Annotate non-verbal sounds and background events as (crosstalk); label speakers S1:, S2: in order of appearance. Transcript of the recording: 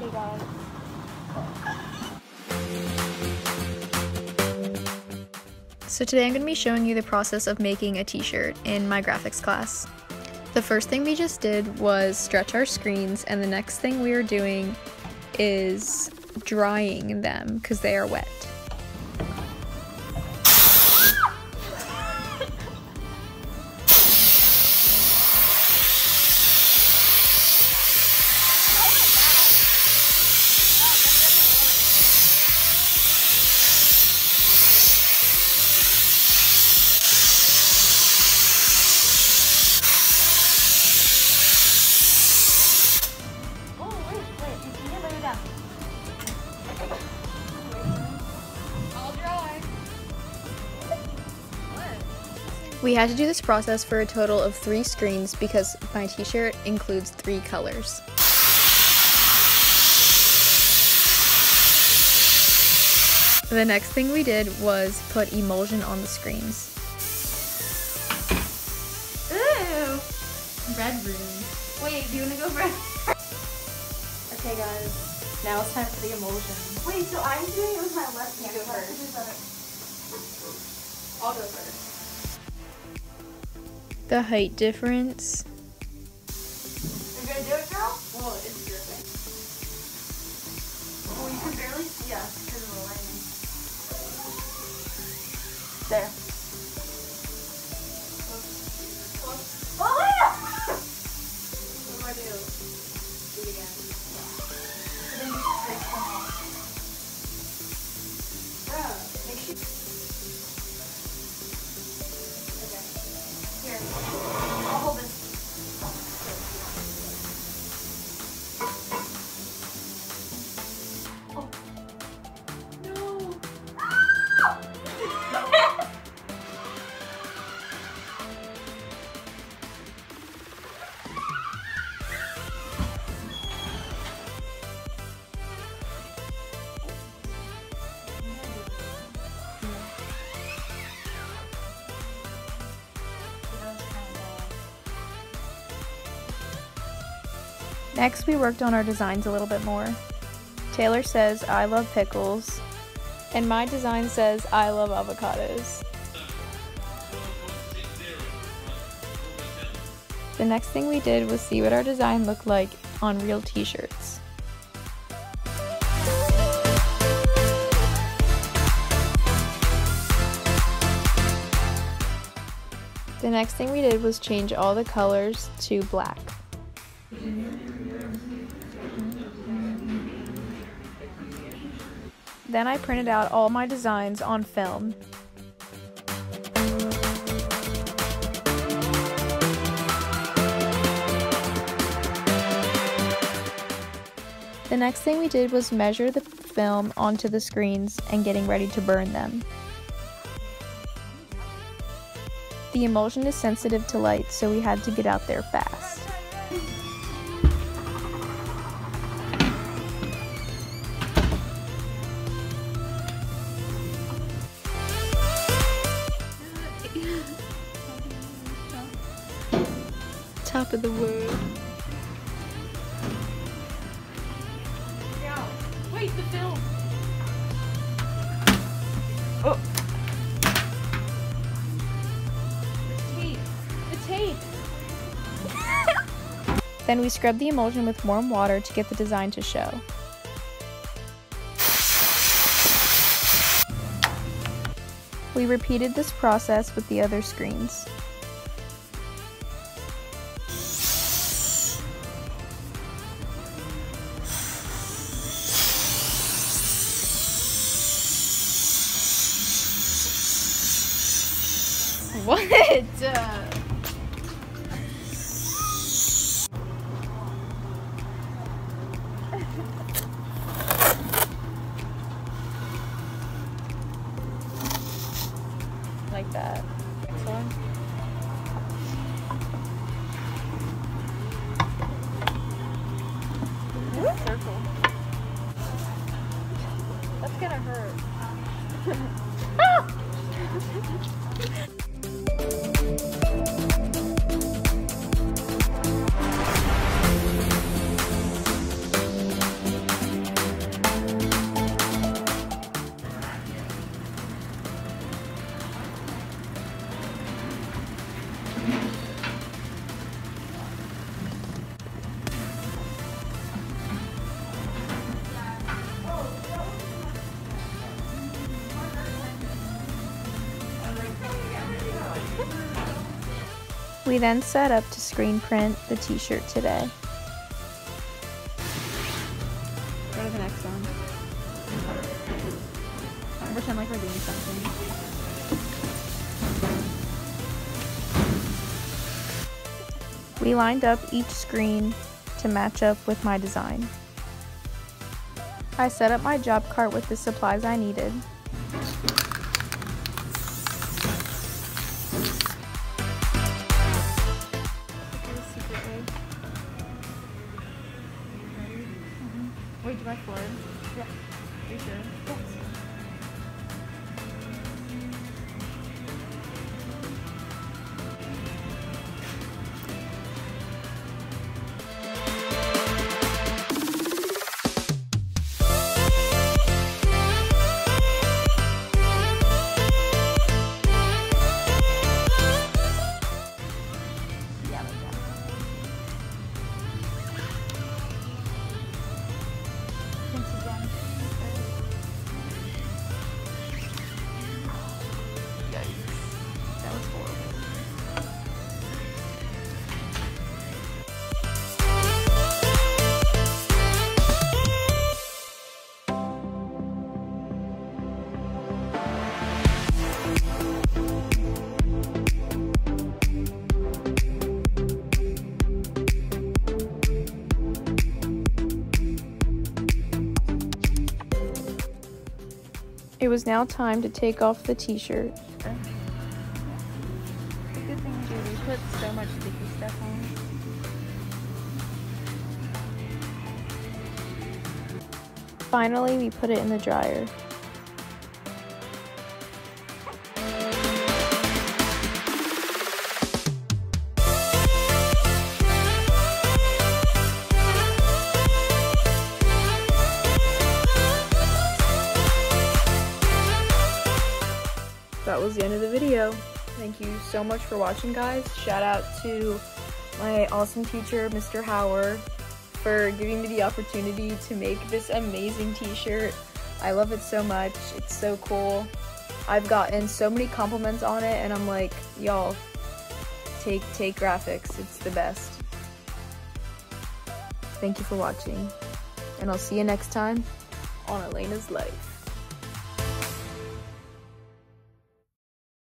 S1: Hey guys.
S2: So today I'm going to be showing you the process of making a t-shirt in my graphics class. The first thing we just did was stretch our screens and the next thing we are doing is drying them because they are wet.
S1: Can get later down. I'll dry.
S2: We had to do this process for a total of three screens because my t-shirt includes three colors. The next thing we did was put emulsion on the screens.
S1: Ooh. Red room. Wait, do you want to go first? (laughs) okay, guys. Now it's time for the emulsion. Wait, so I'm doing it with my left hand. You go first. I'll go first.
S2: The height difference.
S1: You're gonna do it, girl? Well, it's your thing. Well, you can barely see us because of the lighting. There.
S2: Next, we worked on our designs a little bit more. Taylor says, I love pickles, and my design says, I love avocados. The next thing we did was see what our design looked like on real t shirts. The next thing we did was change all the colors to black. Then I printed out all my designs on film. The next thing we did was measure the film onto the screens and getting ready to burn them. The emulsion is sensitive to light, so we had to get out there fast. Top of the world.
S1: Yeah. Wait, the film.
S2: Oh.
S1: The tape. The tape. (laughs)
S2: Then we scrub the emulsion with warm water to get the design to show. We repeated this process with the other screens. (laughs) What? like that. Next one.
S1: Circle. That's gonna hurt. (laughs) (laughs)
S2: We then set up to screen print the t-shirt today.
S1: Go to the next one. Pretend like we're doing something.
S2: We lined up each screen to match up with my design. I set up my job cart with the supplies I needed. Was now time to take off the t-shirt.
S1: Good thing we put so much sticky stuff on.
S2: Finally, we put it in the dryer. The end of the video. Thank you so much for watching, guys. Shout out to my awesome teacher, Mr. Howard, for giving me the opportunity to make this amazing t-shirt. I love it so much. It's so cool. I've gotten so many compliments on it and I'm like, y'all, take take graphics. It's the best. Thank you for watching. And I'll see you next time on Alaina's Life.